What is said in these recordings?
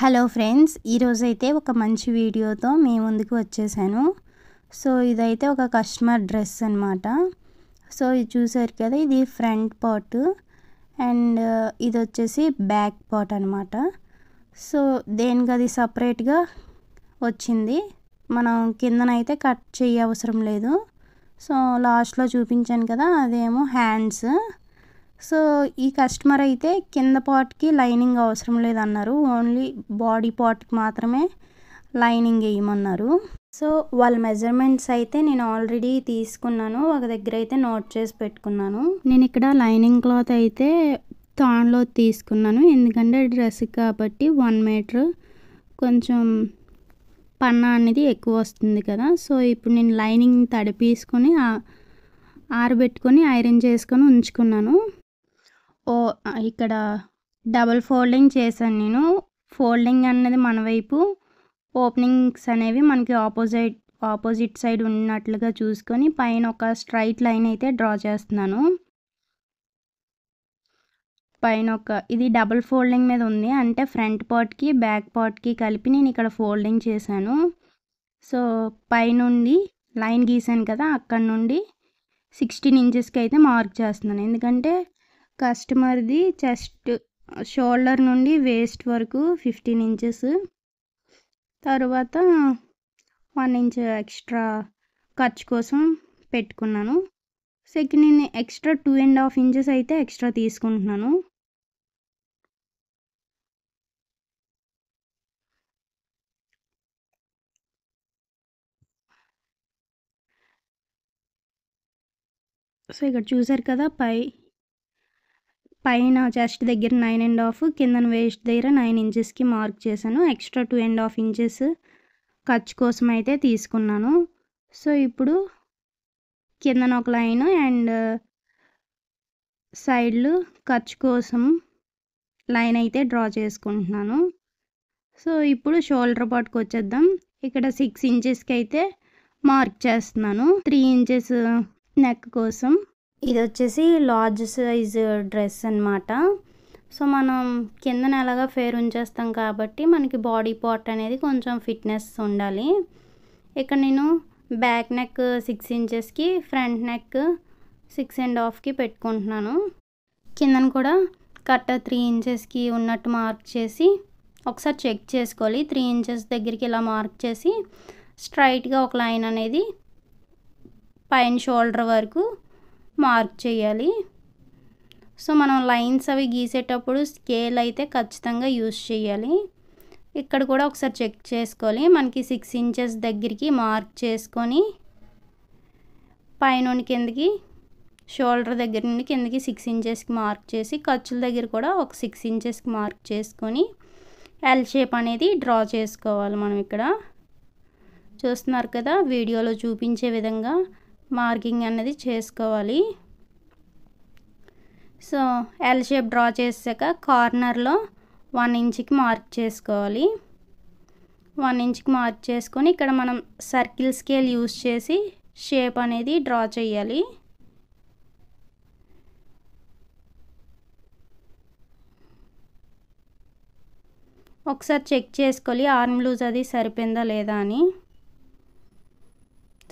Hello friends ఈరోజైతే ఒక మంచి వీడియోతో మీ ముందుకు వచ్చేసాను. సో ఇదైతే ఒక కస్టమర్ డ్రెస్ అనమాట సో ఇది చూసారు కదా ఇది ఫ్రంట్ పార్ట్. అండ్ ఇది వచ్చేసి బ్యాక్ పార్ట్ అనమాట సో దేనికి అది సపరేట్గా వచ్చింది మనం కిందనైతే కట్ చేయ అవసరం లేదు. సో లాస్ట్లో చూపించాను కదా అదేమో హ్యాండ్స్. సో ఈ కస్టమర్ అయితే కింద పార్ట్కి లైనింగ్ అవసరం లేదన్నారు. ఓన్లీ బాడీ పార్ట్కి మాత్రమే లైనింగ్ వేయమన్నారు సో వాళ్ళ మెజర్మెంట్స్ అయితే నేను ఆల్రెడీ తీసుకున్నాను. ఒక దగ్గర అయితే నోట్ చేసి పెట్టుకున్నాను. నేను ఇక్కడ లైనింగ్ క్లాత్ అయితే తాన్లో తీసుకున్నాను. ఎందుకంటే డ్రెస్ కాబట్టి వన్ మీటర్ కొంచెం పన్నా అనేది ఎక్కువ వస్తుంది కదా. సో ఇప్పుడు నేను లైనింగ్ తడిపీసుకొని ఆరబెట్టుకొని ఐరన్ చేసుకొని ఉంచుకున్నాను. ఓ ఇక్కడ డబల్ ఫోల్డింగ్ చేశాను నేను. ఫోల్డింగ్ అన్నది మన వైపు ఓపెనింగ్స్ అనేవి మనకి ఆపోజిట్ ఆపోజిట్ సైడ్ ఉన్నట్లుగా చూసుకొని పైన ఒక స్ట్రైట్ లైన్ అయితే డ్రా చేస్తున్నాను. పైన ఒక ఇది డబుల్ ఫోల్డింగ్ మీద ఉంది. అంటే ఫ్రంట్ పార్ట్కి బ్యాక్ పార్ట్కి కలిపి నేను ఇక్కడ ఫోల్డింగ్ చేశాను. సో పైనుండి లైన్ గీసాను కదా అక్కడ నుండి సిక్స్టీన్ ఇంచెస్కి అయితే మార్క్ చేస్తున్నాను. ఎందుకంటే కస్టమర్ది చెస్ట్ షోల్డర్ నుండి వేస్ట్ వరకు ఫిఫ్టీన్ ఇంచెస్. తర్వాత వన్ ఇంచ్ ఎక్స్ట్రా ఖర్చు కోసం పెట్టుకున్నాను. సెకండ్ నేను extra two and half inches అయితే ఎక్స్ట్రా తీసుకుంటున్నాను. సో ఇక్కడ చూసారు కదా పై పైన చెస్ట్ దగ్గర నైన్ అండ్ హాఫ్ కింద వేస్ట్ దగ్గర నైన్ ఇంచెస్కి మార్క్ చేశాను. Extra two and half inches ఖర్చు కోసం అయితే తీసుకున్నాను. సో ఇప్పుడు కిందన ఒక లైన్ అండ్ సైడ్లు ఖర్చు కోసం లైన్ అయితే డ్రా చేసుకుంటున్నాను. సో ఇప్పుడు షోల్డర్ పాటుకు వచ్చేద్దాం. ఇక్కడ సిక్స్ ఇంచెస్కి అయితే మార్క్ చేస్తున్నాను. త్రీ ఇంచెస్ నెక్ కోసం. ఇది వచ్చేసి లార్జ్ సైజ్ డ్రెస్ అనమాట సో మనం కిందన ఎలాగా ఫేర్ ఉంచేస్తాం కాబట్టి మనకి బాడీ పార్ట్ అనేది కొంచెం ఫిట్నెస్ ఉండాలి. ఇక్కడ నేను బ్యాక్ నెక్ సిక్స్ ఇంచెస్కి ఫ్రంట్ నెక్ సిక్స్ అండ్ హాఫ్కి పెట్టుకుంటున్నాను. కిందన కూడా కట్ట త్రీ ఇంచెస్కి ఉన్నట్టు మార్క్ చేసి ఒకసారి చెక్ చేసుకోవాలి. త్రీ ఇంచెస్ దగ్గరికి ఇలా మార్క్ చేసి స్ట్రైట్గా ఒక లైన్ అనేది పైన షోల్డర్ వరకు మార్క్ చేయాలి. సో మనం లైన్స్ అవి గీసేటప్పుడు స్కేల్ అయితే ఖచ్చితంగా యూస్ చేయాలి. ఇక్కడ కూడా ఒకసారి చెక్ చేసుకోవాలి. మనకి సిక్స్ ఇంచెస్ దగ్గరికి మార్క్ చేసుకొని పైన కిందకి షోల్డర్ దగ్గర నుండి కిందకి సిక్స్ ఇంచెస్కి మార్క్ చేసి ఖర్చుల దగ్గర కూడా ఒక సిక్స్ ఇంచెస్కి మార్క్ చేసుకొని ఎల్ షేప్ అనేది డ్రా చేసుకోవాలి మనం ఇక్కడ. చూస్తున్నారు కదా వీడియోలో చూపించే విధంగా మార్కింగ్ అనేది చేసుకోవాలి. సో ఎల్ షేప్ డ్రా చేసాక కార్నర్లో వన్ ఇంచ్కి మార్క్ చేసుకోవాలి. వన్ ఇంచ్కి మార్క్ చేసుకొని ఇక్కడ మనం సర్కిల్ స్కేల్ యూస్ చేసి షేప్ అనేది డ్రా చేయాలి. ఒకసారి చెక్ చేసుకోవాలి ఆర్మ్ లూజ్ అది సరిపోయిందా లేదా అని.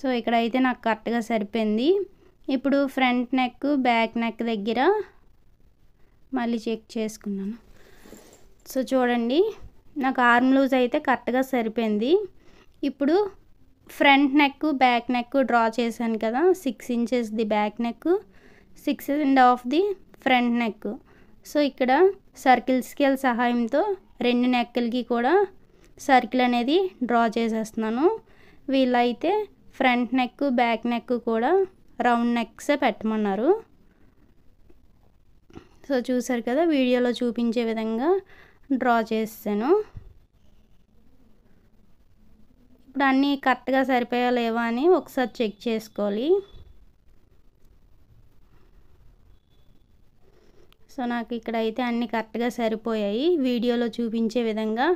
సో ఇక్కడైతే నాకు కరెక్ట్గా సరిపోయింది. ఇప్పుడు ఫ్రంట్ నెక్ బ్యాక్ నెక్ దగ్గర మళ్ళీ చెక్ చేసుకున్నాను. సో చూడండి నాకు ఆర్మ్ లూజ్ అయితే కరెక్ట్గా సరిపోయింది. ఇప్పుడు front neck back neck draw చేశాను కదా six inches the back neck six and half the front neck. So ఇక్కడ సర్కిల్ స్కేల్ సహాయంతో రెండు నెక్కలకి కూడా సర్కిల్ అనేది డ్రా చేసేస్తున్నాను. వీళ్ళైతే ఫ్రంట్ నెక్ బ్యాక్ నెక్ కూడా రౌండ్ నెక్సే పెట్టమన్నారు. సో చూసారు కదా వీడియోలో చూపించే విధంగా డ్రా చేసాను ఇప్పుడు అన్నీ కరెక్ట్గా సరిపోయా లేవా అని ఒకసారి చెక్ చేసుకోవాలి. సో నాకు ఇక్కడ అయితే అన్నీ కరెక్ట్గా సరిపోయాయి. వీడియోలో చూపించే విధంగా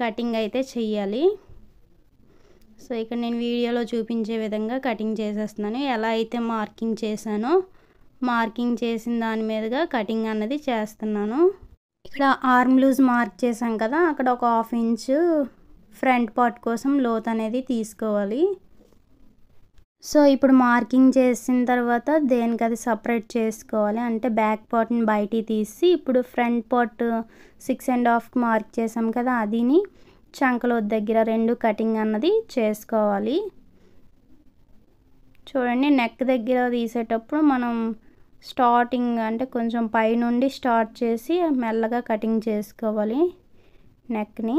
కటింగ్ అయితే చెయ్యాలి. సో ఇక్కడ నేను వీడియోలో చూపించే విధంగా కటింగ్ చేసేస్తున్నాను. ఎలా అయితే మార్కింగ్ చేశానో మార్కింగ్ చేసిన దాని మీదుగా కటింగ్ అన్నది చేస్తున్నాను. ఇక్కడ ఆర్మ్ లూజ్ మార్క్ చేసాం కదా అక్కడ ఒక హాఫ్ ఇంచ్ ఫ్రంట్ పార్ట్ కోసం లోత్ అనేది తీసుకోవాలి. సో ఇప్పుడు మార్కింగ్ చేసిన తర్వాత దేనికి అది సపరేట్ చేసుకోవాలి? అంటే బ్యాక్ పార్ట్ని బయటికి తీసి ఇప్పుడు front part six and half mark చేసాం కదా అదిని చంకలో దగ్గర రెండు కటింగ్ అన్నది చేసుకోవాలి. చూడండి నెక్ దగ్గర తీసేటప్పుడు మనం స్టార్టింగ్ అంటే కొంచెం పైనుండి స్టార్ట్ చేసి మెల్లగా కటింగ్ చేసుకోవాలి నెక్ని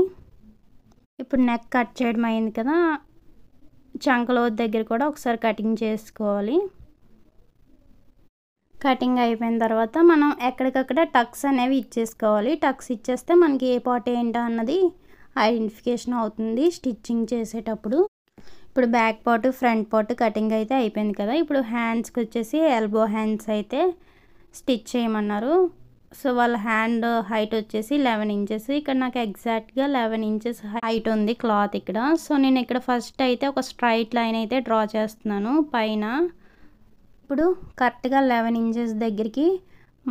ఇప్పుడు నెక్ కట్ చేయడం అయింది కదా చంకలో దగ్గర కూడా ఒకసారి కటింగ్ చేసుకోవాలి. కటింగ్ అయిపోయిన తర్వాత మనం ఎక్కడికక్కడ టక్స్ అనేవి ఇచ్చేసుకోవాలి. టక్స్ ఇచ్చేస్తే మనకి ఏ పార్ట్ ఏంటో అన్నది ఐడెంటిఫికేషన్ అవుతుంది స్టిచ్చింగ్ చేసేటప్పుడు. ఇప్పుడు back part front part cutting అయితే అయిపోయింది కదా. ఇప్పుడు హ్యాండ్స్కి వచ్చేసి ఎల్బో హ్యాండ్స్ అయితే స్టిచ్ చేయమన్నారు. సో వాళ్ళ హ్యాండ్ హైట్ వచ్చేసి లెవెన్ ఇంచెస్. ఇక్కడ నాకు ఎగ్జాక్ట్గా లెవెన్ ఇంచెస్ హైట్ ఉంది క్లాత్ ఇక్కడ. సో నేను ఇక్కడ ఫస్ట్ అయితే ఒక స్ట్రైట్ లైన్ అయితే డ్రా చేస్తున్నాను. పైన ఇప్పుడు కరెక్ట్గా లెవెన్ ఇంచెస్ దగ్గరికి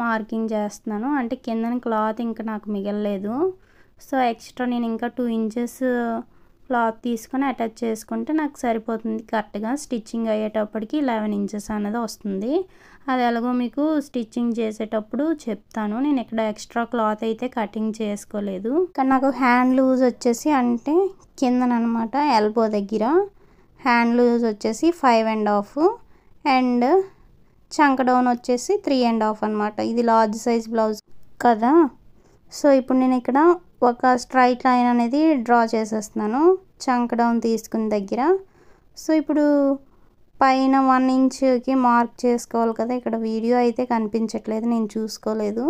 మార్కింగ్ చేస్తున్నాను. అంటే కిందన క్లాత్ ఇంకా నాకు మిగలలేదు. సో ఎక్స్ట్రా నేను ఇంకా టూ ఇంచెస్ క్లాత్ తీసుకొని అటాచ్ చేసుకుంటే నాకు సరిపోతుంది. కరెక్ట్గా స్టిచ్చింగ్ అయ్యేటప్పటికి లెవెన్ ఇంచెస్ అనేది వస్తుంది. అది ఎలాగో మీకు స్టిచ్చింగ్ చేసేటప్పుడు చెప్తాను. నేను ఇక్కడ ఎక్స్ట్రా క్లాత్ అయితే కటింగ్ చేసుకోలేదు. కానీ నాకు హ్యాండ్ లూజ్ వచ్చేసి అంటే కిందనమాట ఎల్బో దగ్గర. హ్యాండ్ లూజ్ వచ్చేసి ఫైవ్ అండ్ హాఫ్ అండ్ చంక డౌన్ వచ్చేసి త్రీ అండ్ హాఫ్ అనమాట ఇది లార్జ్ సైజ్ బ్లౌజ్ కదా. సో ఇప్పుడు నేను ఇక్కడ ఒక స్ట్రైట్ లైన్ అనేది డ్రా చేసేస్తున్నాను. చంక డౌన్ తీసుకున్న దగ్గర. సో ఇప్పుడు పైన వన్ ఇంచ్కి మార్క్ చేసుకోవాలి కదా. ఇక్కడ వీడియో అయితే కనిపించట్లేదు. నేను చూసుకోలేదు.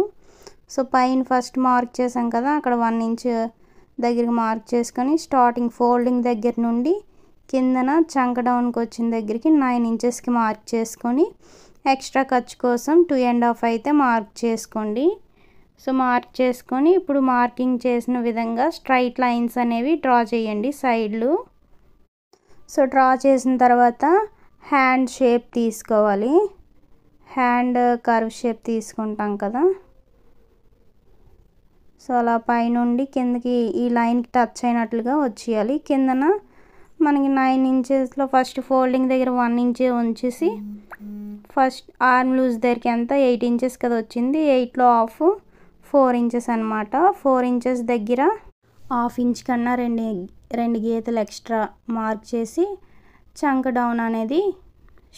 సో పైన ఫస్ట్ మార్క్ చేసాం కదా. అక్కడ వన్ ఇంచ్ దగ్గరికి మార్క్ చేసుకొని స్టార్టింగ్ ఫోల్డింగ్ దగ్గర నుండి కిందన చంక డౌన్కి వచ్చిన దగ్గరికి నైన్ ఇంచెస్కి మార్క్ చేసుకొని ఎక్స్ట్రా ఖర్చు కోసం టూ అండ్ హాఫ్ అయితే మార్క్ చేసుకోండి. సో మార్క్ చేసుకొని ఇప్పుడు మార్కింగ్ చేసిన విధంగా స్ట్రైట్ లైన్స్ అనేవి డ్రా చేయండి సైడ్లు. సో డ్రా చేసిన తర్వాత హ్యాండ్ షేప్ తీసుకోవాలి. హ్యాండ్ కర్వ్ షేప్ తీసుకుంటాం కదా. సో అలా పైనుండి కిందకి ఈ లైన్కి టచ్ అయినట్లుగా వచ్చేయాలి. కిందన మనకి నైన్ ఇంచెస్లో ఫస్ట్ ఫోల్డింగ్ దగ్గర వన్ ఇంచే ఉంచేసి ఫస్ట్ ఆర్మ్ లూజ్ దగ్గరికి ఎంత ఎయిట్ ఇంచెస్ కదా వచ్చింది. ఎయిట్లో ఆఫ్ ఫోర్ ఇంచెస్ అనమాట ఫోర్ ఇంచెస్ దగ్గర హాఫ్ ఇంచ్ కన్నా రెండు రెండు గీతలు ఎక్స్ట్రా మార్క్ చేసి చంక డౌన్ అనేది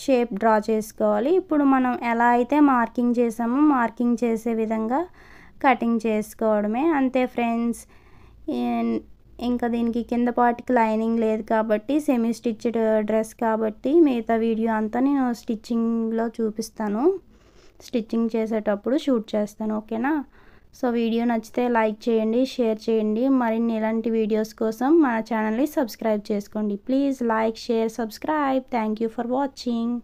షేప్ డ్రా చేసుకోవాలి. ఇప్పుడు మనం ఎలా అయితే మార్కింగ్ చేసామో మార్కింగ్ చేసే విధంగా కటింగ్ చేసుకోవడమే. అంతే ఫ్రెండ్స్. ఇంకా దీనికి కింద పాటికి లైనింగ్ లేదు కాబట్టి సెమీ స్టిచ్డ్ డ్రెస్ కాబట్టి మిగతా వీడియో అంతా నేను స్టిచ్చింగ్లో చూపిస్తాను. స్టిచ్చింగ్ చేసేటప్పుడు షూట్ చేస్తాను. ఓకేనా? సో వీడియో నచ్చితే లైక్ చేయండి షేర్ చేయండి. మరిన్ని ఇలాంటి వీడియోస్ కోసం మన ఛానల్ని సబ్స్క్రైబ్ చేసుకోండి. Please like share subscribe. Thank you for watching.